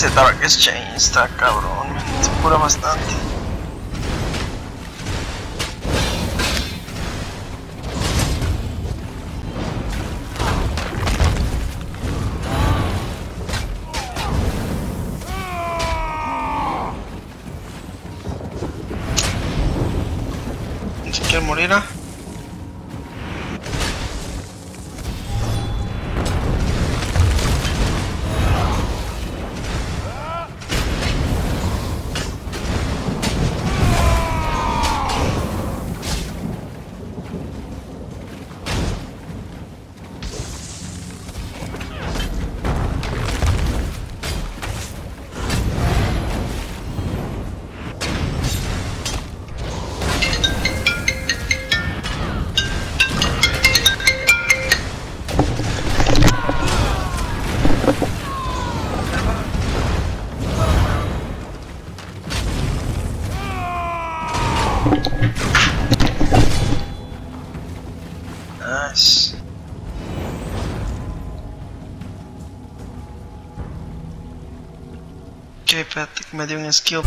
Ese Dark Exchange está cabrón, se cura bastante. Ni siquiera morir, ¿ah? my doing a skill.